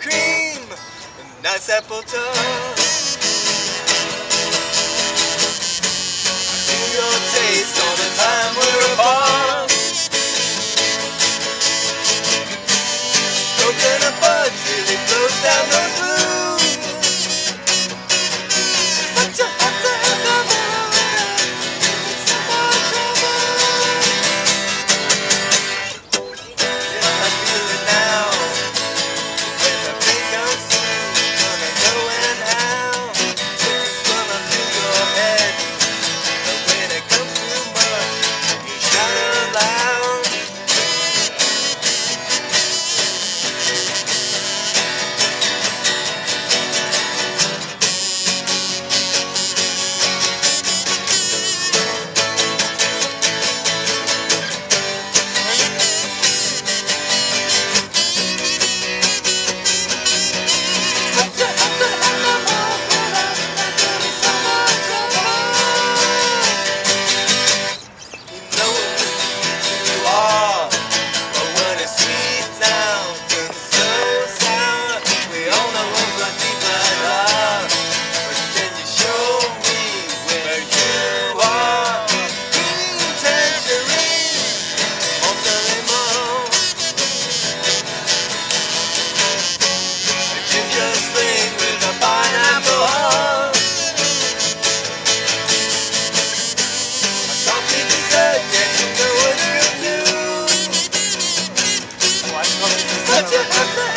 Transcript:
cream and nice apple toast. Let your